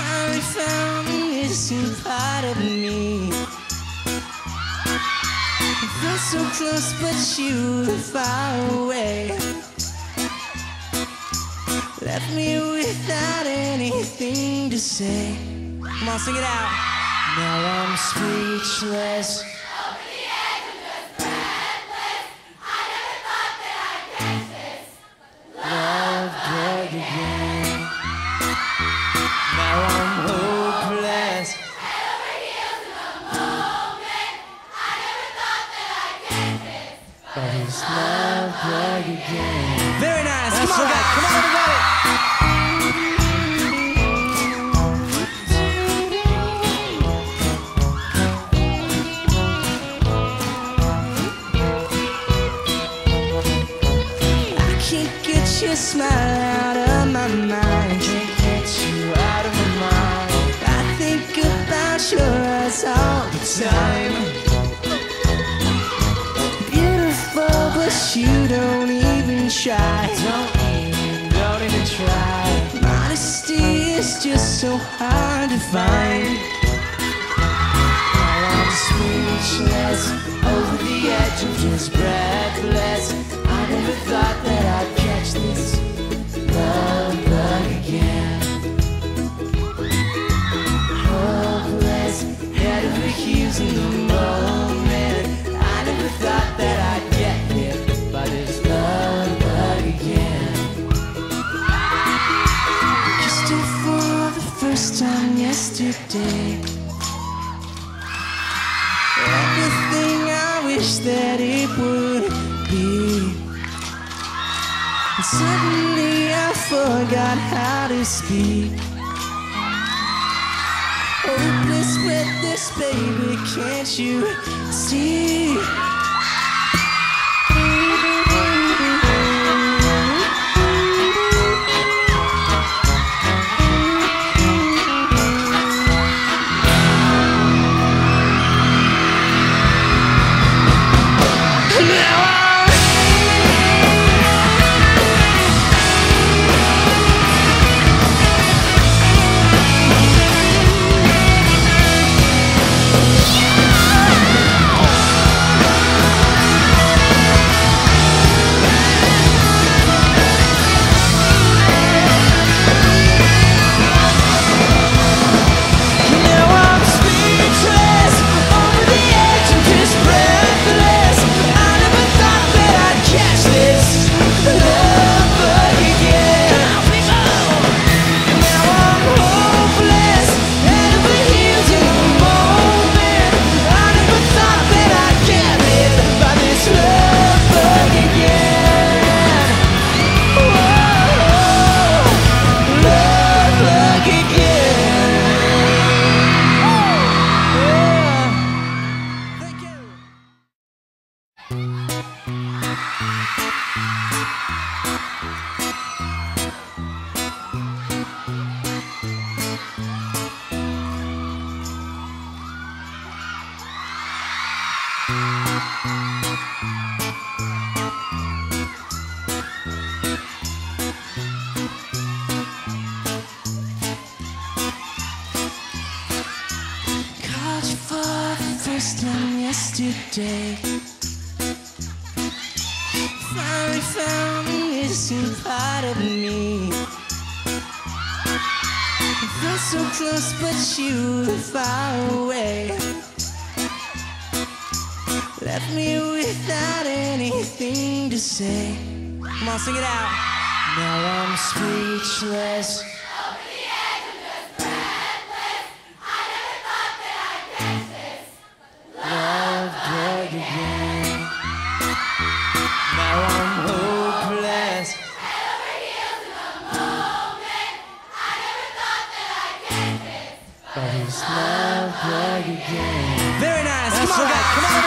Finally found the missing part of me. I felt so close, but you were far away. Left me without anything to say. Come on, sing it out. Now I'm speechless. But it's love drug again. Very nice. Come on, guys. Come on, everybody. I can't get your smile out of my mind. Can't get you out of my mind. I think about your eyes all the time. You don't even try. Don't even, don't even try. Modesty is just so hard to find. Now I'm speechless, over the edge, I'm just breathless. I never thought that I'd catch this yesterday. Everything I wish that it would be. And suddenly I forgot how to speak. Hopeless with this baby, can't you see? Yesterday. Finally found the missing part of me. I felt so close, but you were far away. Left me without anything to say. Come on, sing it out. Now I'm speechless. Come on, guys. Come on.